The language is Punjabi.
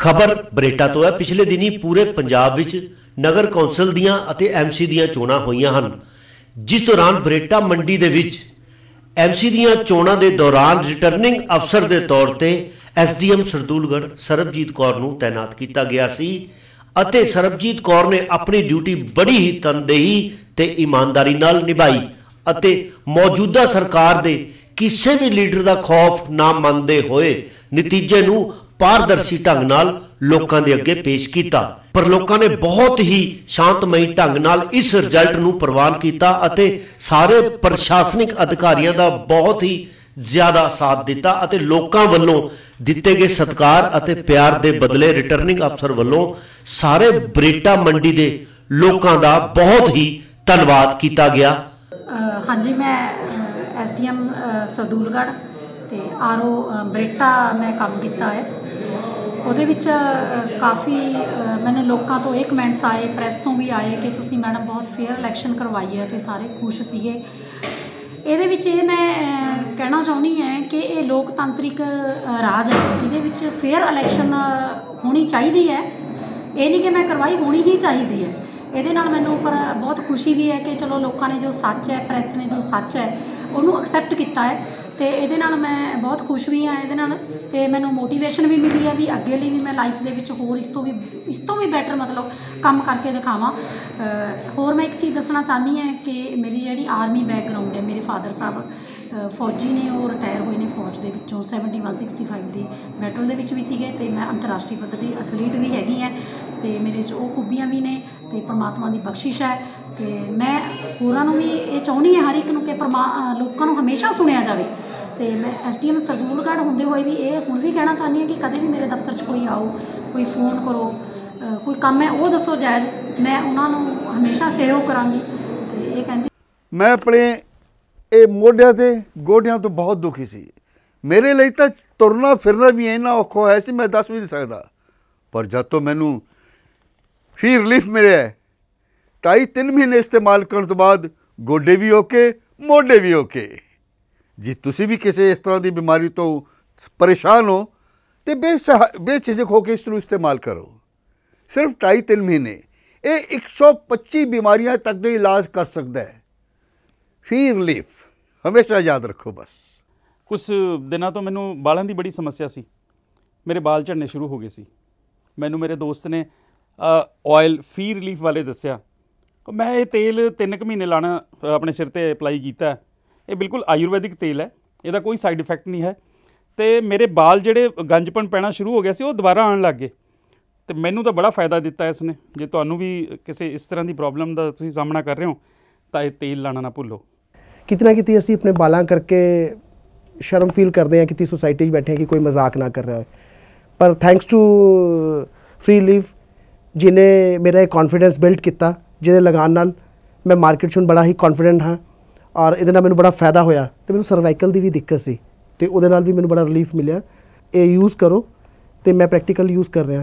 ਖਬਰ ਬਰੇਟਾ ਤੋਂ ਹੈ। ਪਿਛਲੇ ਦਿਨੀ ਪੂਰੇ ਪੰਜਾਬ ਵਿੱਚ ਨਗਰ ਕੌਂਸਲ ਦੀਆਂ ਅਤੇ ਐਮਸੀ ਦੀਆਂ ਚੋਣਾਂ ਹੋਈਆਂ ਹਨ। ਜਿਸ ਦੌਰਾਨ ਬਰੇਟਾ ਮੰਡੀ ਦੇ ਵਿੱਚ ਐਮਸੀ ਦੀਆਂ ਚੋਣਾਂ ਦੇ ਦੌਰਾਨ ਰਿਟਰਨਿੰਗ ਅਫਸਰ ਦੇ ਤੌਰ ਤੇ ਐਸਡੀਐਮ ਸਰਦੂਲਗੜ੍ਹ ਸਰਬਜੀਤ ਕੌਰ ਨੂੰ ਤਾਇਨਾਤ ਕੀਤਾ ਗਿਆ ਸੀ ਅਤੇ ਸਰਬਜੀਤ ਕੌਰ ਨੇ ਆਪਣੀ ਡਿਊਟੀ ਬੜੀ ਹੀ ਤਨਦੇਹੀ ਤੇ ਇਮਾਨਦਾਰੀ ਨਾਲ ਨਿਭਾਈ ਅਤੇ ਮੌਜੂਦਾ ਸਰਕਾਰ ਦੇ ਕਿਸੇ ਵੀ ਲੀਡਰ ਦਾ ਖੌਫ ਨਾ ਮੰਨਦੇ ਹੋਏ ਨਤੀਜੇ ਨੂੰ ਪਾਰਦਰਸ਼ੀ ਢੰਗ ਨਾਲ ਲੋਕਾਂ ਦੇ ਅੱਗੇ ਪੇਸ਼ ਕੀਤਾ। ਪਰ ਲੋਕਾਂ ਨੇ ਬਹੁਤ ਹੀ ਸ਼ਾਂਤਮਈ ਢੰਗ ਨਾਲ ਇਸ ਰਿਜ਼ਲਟ ਨੂੰ ਪ੍ਰਵਾਨ ਕੀਤਾ ਅਤੇ ਸਾਰੇ ਪ੍ਰਸ਼ਾਸਨਿਕ ਅਧਿਕਾਰੀਆਂ ਦਾ ਬਹੁਤ ਹੀ ਜ਼ਿਆਦਾ ਸਾਥ ਦਿੱਤਾ ਅਤੇ ਲੋਕਾਂ ਵੱਲੋਂ ਦਿੱਤੇ ਗਏ ਸਤਕਾਰ ਅਤੇ ਪਿਆਰ ਦੇ ਬਦਲੇ ਰਿਟਰਨਿੰਗ ਅਫਸਰ ਵੱਲੋਂ ਸਾਰੇ ਬਰੇਟਾ ਮੰਡੀ ਦੇ ਲੋਕਾਂ ਦਾ ਬਹੁਤ ਹੀ ਧੰਨਵਾਦ ਕੀਤਾ ਗਿਆ। ਹਾਂਜੀ, ਮੈਂ ਐਸਡੀਐਮ ਸਰਦੂਲਗੜ੍ਹ ਤੇ ਆਰਓ ਬਰੇਟਾ ਮੈਂ ਕੰਮ ਕੀਤਾ ਹੈ। ਉਹਦੇ ਵਿੱਚ ਕਾਫੀ ਮੈਨੂੰ ਲੋਕਾਂ ਤੋਂ ਇਹ ਕਮੈਂਟਸ ਆਏ ਪ੍ਰੈਸ ਤੋਂ ਵੀ ਆਏ ਕਿ ਤੁਸੀਂ ਮੈਡਮ ਬਹੁਤ ਫੇਅਰ ਇਲੈਕਸ਼ਨ ਕਰਵਾਈ ਹੈ ਤੇ ਸਾਰੇ ਖੁਸ਼ ਸੀਗੇ। ਇਹਦੇ ਵਿੱਚ ਇਹ ਮੈਂ ਕਹਿਣਾ ਚਾਹੁੰਦੀ ਹਾਂ ਕਿ ਇਹ ਲੋਕਤੰਤਰਿਕ ਰਾਜ ਹੈ ਇਹਦੇ ਵਿੱਚ ਫੇਅਰ ਇਲੈਕਸ਼ਨ ਹੋਣੀ ਚਾਹੀਦੀ ਹੈ। ਇਹ ਨਹੀਂ ਕਿ ਮੈਂ ਕਰਵਾਈ, ਹੋਣੀ ਹੀ ਚਾਹੀਦੀ ਹੈ। ਇਹਦੇ ਨਾਲ ਮੈਨੂੰ ਪਰ ਬਹੁਤ ਖੁਸ਼ੀ ਵੀ ਹੈ ਕਿ ਚਲੋ ਲੋਕਾਂ ਨੇ ਜੋ ਸੱਚ ਹੈ ਪ੍ਰੈਸ ਨੇ ਜੋ ਸੱਚ ਹੈ, ਉਹਨੂੰ ਐਕਸੈਪਟ ਕੀਤਾ ਹੈ। ਅਤੇ ਇਹਦੇ ਨਾਲ ਮੈਂ ਬਹੁਤ ਖੁਸ਼ ਵੀ ਹਾਂ ਇਹਦੇ ਨਾਲ ਅਤੇ ਮੈਨੂੰ ਮੋਟੀਵੇਸ਼ਨ ਵੀ ਮਿਲੀ ਹੈ ਵੀ ਅੱਗੇ ਲਈ ਵੀ ਮੈਂ ਲਾਈਫ ਦੇ ਵਿੱਚ ਹੋਰ ਇਸ ਤੋਂ ਵੀ, ਇਸ ਤੋਂ ਵੀ ਬੈਟਰ ਮਤਲਬ ਕੰਮ ਕਰਕੇ ਦਿਖਾਵਾਂ। ਹੋਰ ਮੈਂ ਇੱਕ ਚੀਜ਼ ਦੱਸਣਾ ਚਾਹੁੰਦੀ ਹਾਂ ਕਿ ਮੇਰੀ ਜਿਹੜੀ ਆਰਮੀ ਬੈਕਗਰਾਊਂਡ ਹੈ, ਮੇਰੇ ਫਾਦਰ ਸਾਹਿਬ ਫੌਜੀ ਨੇ ਉਹ ਰਿਟਾਇਰ ਹੋਏ ਨੇ ਫੌਜ ਦੇ ਵਿੱਚੋਂ 7165 ਦੀ ਮੈਟਲ ਦੇ ਵਿੱਚ ਵੀ ਸੀਗੇ ਅਤੇ ਮੈਂ ਅੰਤਰਰਾਸ਼ਟਰੀ ਪੱਧਰ ਦੀ ਐਥਲੀਟ ਵੀ ਹੈਗੀ ਹਾਂ ਅਤੇ ਮੇਰੇ 'ਚ ਉਹ ਖੂਬੀਆਂ ਵੀ ਨੇ ਅਤੇ ਪਰਮਾਤਮਾ ਦੀ ਬਖਸ਼ਿਸ਼ ਹੈ ਅਤੇ ਮੈਂ ਹੋਰਾਂ ਨੂੰ ਵੀ ਇਹ ਚਾਹੁੰਦੀ ਹਾਂ ਹਰ ਇੱਕ ਨੂੰ ਕਿ ਪਰਮਾ ਲੋਕਾਂ ਨੂੰ ਹਮੇਸ਼ਾ ਸੁਣਿਆ ਜਾਵੇ। ਤੇ ਮੈਂ ਐਸਡੀਐਮ ਸਰਦੂਲਗੜ੍ਹ ਹੁੰਦੇ ਹੋਏ ਵੀ ਇਹ ਹੁਣ ਵੀ ਕਹਿਣਾ ਚਾਹੁੰਦੀ ਹਾਂ ਕਿ ਕਦੇ ਵੀ ਮੇਰੇ ਦਫ਼ਤਰ 'ਚ ਕੋਈ ਆਓ, ਕੋਈ ਫੋਨ ਕਰੋ ਕੋਈ ਕੰਮ ਹੈ, ਉਹ ਦੱਸੋ ਜਾਇਜ਼, ਮੈਂ ਉਹਨਾਂ ਨੂੰ ਹਮੇਸ਼ਾ ਸਹਿਯੋਗ ਕਰਾਂਗੀ ਤੇ ਇਹ ਕਹਿੰਦੀ ਮੈਂ ਆਪਣੇ ਇਹ ਮੋਢਿਆਂ ਤੇ ਗੋਡਿਆਂ ਤੋਂ ਬਹੁਤ ਦੁਖੀ ਸੀ। ਮੇਰੇ ਲਈ ਤਾਂ ਤੁਰਨਾ ਫਿਰਨਾ ਵੀ ਇੰਨਾ ਔਖਾ ਹੋਇਆ ਸੀ, ਮੈਂ ਦੱਸ ਵੀ ਨਹੀਂ ਸਕਦਾ। ਪਰ ਜਦ ਤੋਂ ਮੈਨੂੰ ਫੀ ਰਿਲੀਫ ਮਿਲਿਆ ਢਾਈ ਤਿੰਨ ਮਹੀਨੇ ਇਸਤੇਮਾਲ ਕਰਨ ਤੋਂ ਬਾਅਦ ਗੋਡੇ ਵੀ ਓਕੇ ਮੋਢੇ ਵੀ ਓਕੇ ਜੇ ਤੁਸੀਂ ਵੀ ਕਿਸੇ ਇਸ ਤਰ੍ਹਾਂ ਦੀ ਬਿਮਾਰੀ ਤੋਂ ਪਰੇਸ਼ਾਨ ਹੋ, ਤੇ ਬੇਸਹਾ- ਬੇਝਿਜਕ ਹੋ ਕੇ ਇਸ ਨੂੰ ਇਸਤੇਮਾਲ ਕਰੋ। ਸਿਰਫ ਢਾਈ ਤਿੰਨ ਮਹੀਨੇ। ਇਹ 125 ਬਿਮਾਰੀਆਂ ਤੱਕ ਦੇ ਇਲਾਜ ਕਰ ਸਕਦਾ ਹੈ। ਫੀ ਰਿਲੀਫ ਹਮੇਸ਼ਾ ਯਾਦ ਰੱਖੋ ਬਸ। ਕੁਝ ਦਿਨਾਂ ਤੋਂ ਮੈਨੂੰ ਬਾਲਾਂ ਦੀ ਬੜੀ ਸਮੱਸਿਆ ਸੀ। ਮੇਰੇ ਬਾਲ ਝੜਨੇ ਸ਼ੁਰੂ ਹੋ ਗਏ ਸੀ। ਮੈਨੂੰ ਮੇਰੇ ਦੋਸਤ ਨੇ ਆਇਲ ਫੀ ਰਿਲੀਫ ਵਾਲੇ ਦੱਸਿਆ। ਮੈਂ ਇਹ ਤੇਲ 3 ਕੁ ਮਹੀਨੇ ਲਾਣਾ ਆਪਣੇ ਸਿਰ ਤੇ ਅਪਲਾਈ ਕੀਤਾ। ਇਹ ਬਿਲਕੁਲ ਆਯੁਰਵੈਦਿਕ ਤੇਲ ਹੈ, ਇਹਦਾ ਕੋਈ ਸਾਈਡ ਇਫੈਕਟ ਨਹੀਂ ਹੈ। ਤੇ ਮੇਰੇ ਵਾਲ ਜਿਹੜੇ ਗੰਜਪਣ ਪੈਣਾ ਸ਼ੁਰੂ ਹੋ ਗਿਆ ਸੀ, ਉਹ ਦੁਬਾਰਾ ਆਉਣ ਲੱਗ ਗਏ। ਤੇ ਮੈਨੂੰ ਤਾਂ ਬੜਾ ਫਾਇਦਾ ਦਿੱਤਾ ਇਸ ਨੇ ਜੇ ਤੁਹਾਨੂੰ ਵੀ ਕਿਸੇ ਇਸ ਤਰ੍ਹਾਂ ਦੀ ਪ੍ਰੋਬਲਮ ਦਾ ਤੁਸੀਂ ਸਾਹਮਣਾ ਕਰ ਰਹੇ ਹੋ, ਤਾਂ ਇਹ ਤੇਲ ਲਾਣਾ ਨਾ ਭੁੱਲੋ। ਕਿਤੇ ਨਾ ਕਿਤੇ ਅਸੀਂ ਆਪਣੇ ਬਾਲਾਂ ਕਰਕੇ ਸ਼ਰਮ ਫੀਲ ਕਰਦੇ ਹਾਂ ਕਿਤੇ ਸੁਸਾਇਟੀ 'ਚ ਬੈਠੇ ਕਿ ਕੋਈ ਮਜ਼ਾਕ ਨਾ ਕਰ ਰਿਹਾ ਹੋਵੇ ਪਰ ਥੈਂਕਸ ਟੂ ਫ੍ਰੀ ਲੀਵ ਜਿਨੇ ਮੇਰਾ ਇਹ ਕੌਨਫੀਡੈਂਸ ਬਿਲਡ ਕੀਤਾ, ਜਿਹਦੇ ਲਗਾਨ ਨਾਲ ਮੈਂ ਮਾਰਕੀਟ 'ਚ ਹੁਣ ਬੜਾ ਹੀ ਕੌਨਫੀਡੈਂਟ ਹਾਂ। ਔਰ ਇਹਦੇ ਨਾਲ ਮੈਨੂੰ ਬੜਾ ਫਾਇਦਾ ਹੋਇਆ ਤੇ ਮੈਨੂੰ ਸਰਵਾਈਕਲ ਦੀ ਵੀ ਦਿੱਕਤ ਸੀ ਤੇ ਉਹਦੇ ਨਾਲ ਵੀ ਮੈਨੂੰ ਬੜਾ ਰਿਲੀਫ ਮਿਲਿਆ। ਇਹ ਯੂਜ਼ ਕਰੋ ਤੇ ਮੈਂ ਪ੍ਰੈਕਟੀਕਲ ਯੂਜ਼ ਕਰ ਰਿਹਾ।